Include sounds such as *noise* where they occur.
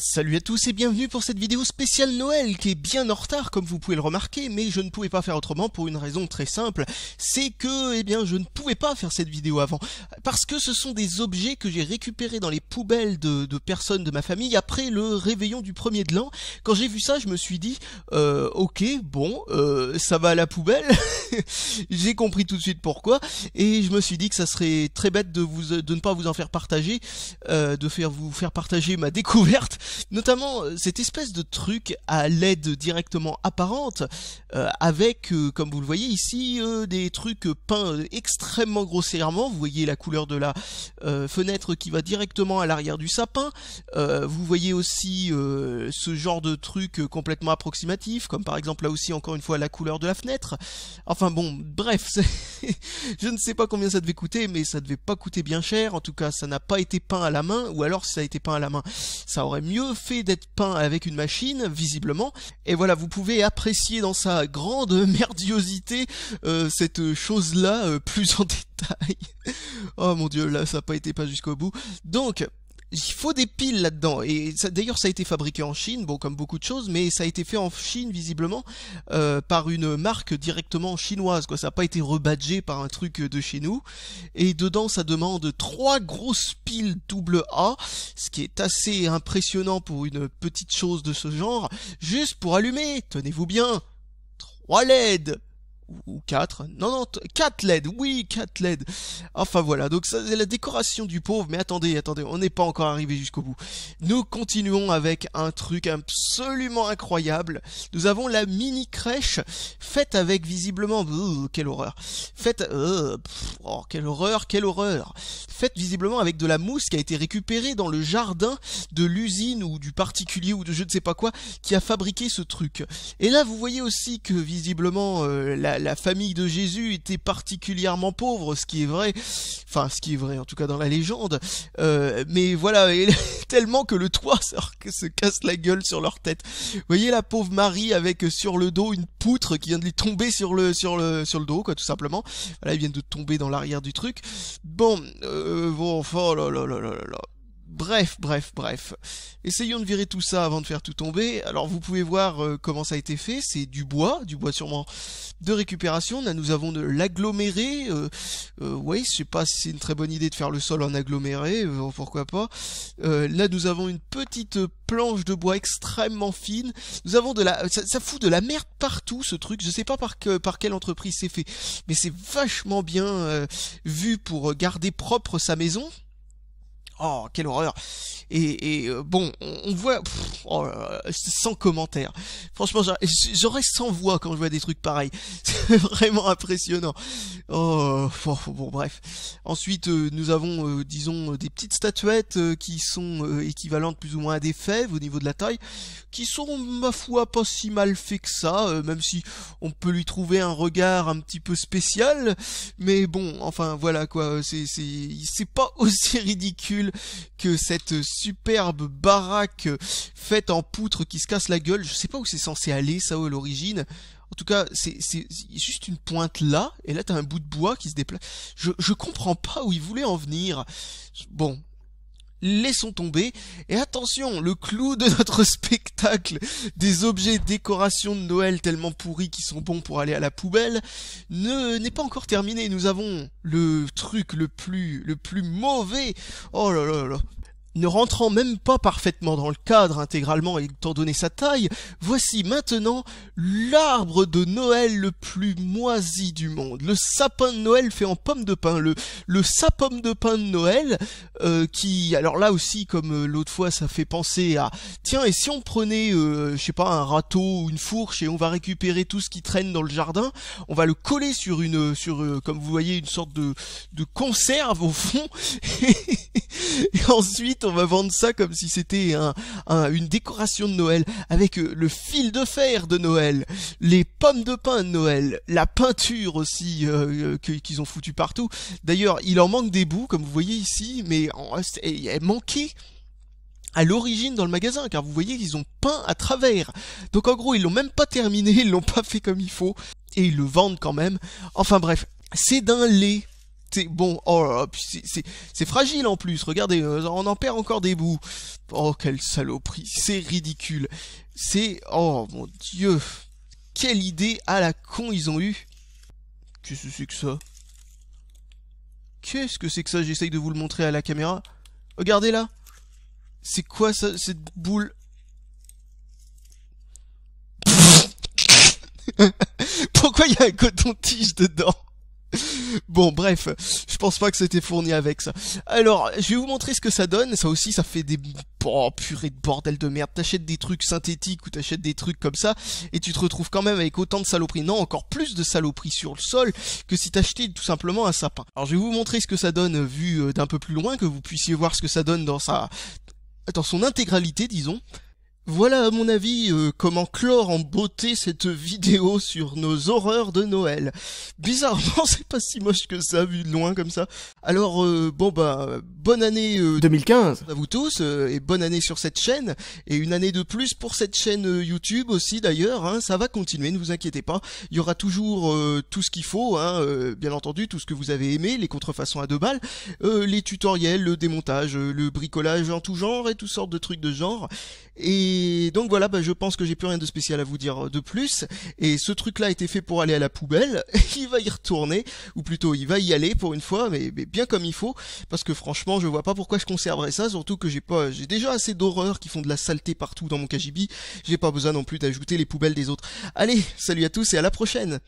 Salut à tous et bienvenue pour cette vidéo spéciale Noël qui est bien en retard comme vous pouvez le remarquer mais je ne pouvais pas faire autrement pour une raison très simple. C'est que eh bien je ne pouvais pas faire cette vidéo avant parce que ce sont des objets que j'ai récupérés dans les poubelles de, personnes de ma famille après le réveillon du premier de l'an. Quand j'ai vu ça je me suis dit euh, ok bon euh, ça va à la poubelle. *laughs* J'ai compris tout de suite pourquoi et je me suis dit que ça serait très bête de vous de ne pas vous en faire partager euh, de faire vous faire partager ma découverte notamment euh, cette espèce de truc à l'aide directement apparente, euh, avec, euh, comme vous le voyez ici, des trucs peints extrêmement grossièrement. Vous voyez la couleur de la fenêtre qui va directement à l'arrière du sapin. vous voyez aussi ce genre de truc complètement approximatif, comme par exemple là aussi encore une fois la couleur de la fenêtre. Enfin bon, bref, *laughs* je ne sais pas combien ça devait coûter, mais ça devait pas coûter bien cher. En tout cas, ça n'a pas été peint à la main, ou alors si ça a été peint à la main, ça aurait mieux fait d'être peint avec une machine, visiblement. Et voilà, vous pouvez apprécier dans sa grande *laughs* merdiosité euh, cette chose-là euh, plus en *laughs* détail. oh mon dieu, là ça n'a pas été pas jusqu'au bout. Donc, il faut des piles là-dedans. Et d'ailleurs, ça a été fabriqué en Chine, bon, comme beaucoup de choses, mais ça a été fait en Chine, visiblement, euh, par une marque directement chinoise, quoi. Ça n'a pas été rebadgé par un truc de chez nous. Et dedans, ça demande trois grosses piles double A, ce qui est assez impressionnant pour une petite chose de ce genre, juste pour allumer, tenez-vous bien, trois LED ou 4, non non, 4 LED, oui 4 LED. Enfin voilà, donc ça c'est la décoration du pauvre, mais attendez, attendez, on n'est pas encore arrivé jusqu'au bout. Nous continuons avec un truc absolument incroyable. Nous avons la mini crèche faite avec visiblement, quelle horreur, faite, euh, oh quelle horreur, quelle horreur, faite visiblement avec de la mousse qui a été récupérée dans le jardin de l'usine ou du particulier ou de je ne sais pas quoi qui a fabriqué ce truc. Et là vous voyez aussi que visiblement euh, la la, famille de Jésus était particulièrement pauvre, ce qui est vrai, enfin ce qui est vrai en tout cas dans la légende, euh, mais voilà, *laughs* tellement que le toit se casse la gueule sur leur tête. Vous voyez la pauvre Marie avec sur le dos une poutre qui vient de lui tomber sur le sur le sur le dos quoi tout simplement. Voilà, ils viennent de tomber dans l'arrière du truc. Bon, euh, bon, oh là là là là là. Bref, bref, bref. Essayons de virer tout ça avant de faire tout tomber. Alors vous pouvez voir euh, comment ça a été fait. C'est du bois, du bois sûrement de récupération. Là nous avons de l'aggloméré. Euh, euh, oui, je sais pas si c'est une très bonne idée de faire le sol en aggloméré, pourquoi pas. là nous avons une petite planche de bois extrêmement fine. Nous avons de la... Ça, fout de la merde partout ce truc. Je sais pas par, par quelle entreprise c'est fait. Mais c'est vachement bien vu pour garder propre sa maison. Oh, quelle horreur. Et, euh, bon, on, voit... oh, sans commentaire. Franchement, j'aurais sans voix quand je vois des trucs pareils. *laughs* C'est vraiment impressionnant. Oh, bon, bref. Ensuite, euh, nous avons, euh, disons, des petites statuettes qui sont équivalentes plus ou moins à des fèves au niveau de la taille, qui sont, ma foi, pas si mal fait que ça, même si on peut lui trouver un regard un petit peu spécial. Mais bon, enfin, voilà quoi, c'est pas *laughs* aussi ridicule que cette superbe baraque faite en poutre qui se casse la gueule. Je sais pas où c'est censé aller, ça, à l'origine. En tout cas, c'est juste une pointe là, et là t'as un bout de bois qui se déplace. Je, je comprends pas où il voulait en venir. Bon, laissons tomber. Et attention, le clou de notre *laughs* spectacle des objets décoration de Noël tellement pourris qui sont bons pour aller à la poubelle ne n'est pas encore terminé. Nous avons le truc le plus le plus mauvais. Oh là là là ne rentrant même pas parfaitement dans le cadre intégralement étant donné sa taille, voici maintenant l'arbre de Noël le plus moisi du monde. Le sapin de Noël fait en pomme de pain. Le, le sapin de pain de Noël euh, qui, alors là aussi, comme euh, l'autre fois, ça fait penser à, tiens, et si on prenait, euh, je sais pas, un râteau ou une fourche et on va récupérer tout ce qui traîne dans le jardin, on va le coller sur une, sur, comme vous voyez, une sorte de, de conserve au fond, *laughs* et ensuite on va vendre ça comme si c'était un, une décoration de Noël, avec euh, le fil de fer de Noël, les pommes de pain de Noël, la peinture aussi euh, euh, qu'ils ont foutu partout. D'ailleurs, il en manque des bouts, comme vous voyez ici, mais elle manquait à l'origine dans le magasin, car vous voyez qu'ils ont peint à travers. Donc en gros, ils l'ont même pas terminé, ils l'ont pas fait comme il faut, et ils le vendent quand même. Enfin bref, c'est d'un lait bon, oh c'est fragile en plus, regardez, euh, on en perd encore des bouts. Oh, quelle saloperie, c'est ridicule. C'est, oh mon dieu, quelle idée à la con ils ont eu. Qu'est-ce que c'est que ça? Qu'est-ce que c'est que ça? J'essaye de vous le montrer à la caméra. Regardez là. C'est quoi ça, cette boule? *laughs* Pourquoi il y a un coton-tige dedans? Bon, bref, je pense pas que c'était fourni avec ça. Alors, je vais vous montrer ce que ça donne. Ça aussi, ça fait des... Oh, purée de bordel de merde. T'achètes des trucs synthétiques ou t'achètes des trucs comme ça, et tu te retrouves quand même avec autant de saloperies. Non, encore plus de saloperies sur le sol que si t'achetais tout simplement un sapin. Alors, je vais vous montrer ce que ça donne vu euh, d'un peu plus loin, que vous puissiez voir ce que ça donne dans sa... dans son intégralité, disons. Voilà à mon avis euh, comment clore en beauté cette vidéo sur nos horreurs de Noël. Bizarrement *laughs* c'est pas si moche que ça vu de loin comme ça. Alors euh, bon bah bonne année 2015 euh, à vous tous et bonne année sur cette chaîne et une année de plus pour cette chaîne YouTube aussi d'ailleurs. Hein, ça va continuer, ne vous inquiétez pas. Il y aura toujours tout ce qu'il faut, hein, bien entendu tout ce que vous avez aimé, les contrefaçons à deux balles, les tutoriels, le démontage, le bricolage en tout genre et toutes sortes de trucs de genre. Et donc voilà, bah, je pense que j'ai plus rien de spécial à vous dire de plus. Et ce truc-là a été fait pour aller à la poubelle. *laughs* il va y retourner, ou plutôt il va y aller pour une fois, mais, bien comme il faut. Parce que franchement, je vois pas pourquoi je conserverais ça, surtout que j'ai pas, j'ai déjà assez d'horreurs qui font de la saleté partout dans mon KGB. J'ai pas besoin non plus d'ajouter les poubelles des autres. Allez, salut à tous et à la prochaine